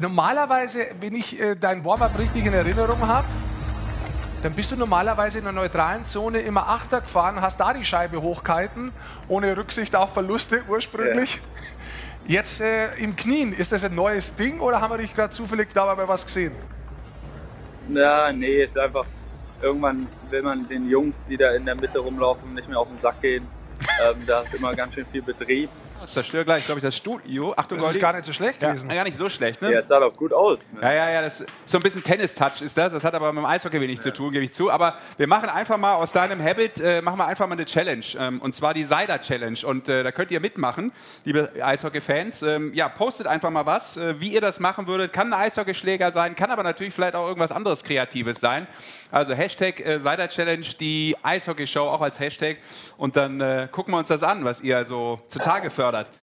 Normalerweise, wenn ich äh, dein Warm-up richtig in Erinnerung habe, dann bist du normalerweise in der neutralen Zone immer Achter gefahren, hast da die Scheibe hochgehalten, ohne Rücksicht auf Verluste ursprünglich. Ja. Jetzt äh, im Knien, ist das ein neues Ding oder haben wir dich gerade zufällig dabei was gesehen? Ja, nee, ist einfach, irgendwann will man den Jungs, die da in der Mitte rumlaufen, nicht mehr auf den Sack gehen. Ähm, da ist immer ganz schön viel Betrieb. Zerstör gleich, glaube ich, das Studio. Achtung, das ist gar nicht so schlecht gewesen. Ja, gar nicht so schlecht, ne? Ja, es sah doch gut aus. Ne? Ja, ja, ja, das so ein bisschen Tennis-Touch ist das. Das hat aber mit dem Eishockey wenig ja. zu tun, gebe ich zu. Aber wir machen einfach mal aus deinem Habit, äh, machen wir einfach mal eine Challenge. Ähm, und zwar die Seider-Challenge. Und äh, da könnt ihr mitmachen, liebe Eishockey-Fans. Ähm, ja, postet einfach mal was, äh, wie ihr das machen würdet. Kann ein Eishockeyschläger sein, kann aber natürlich vielleicht auch irgendwas anderes Kreatives sein. Also Hashtag äh, Seider-Challenge, die Eishockey-Show auch als Hashtag. Und dann äh, gucken wir uns das an, was ihr so zutage fördert.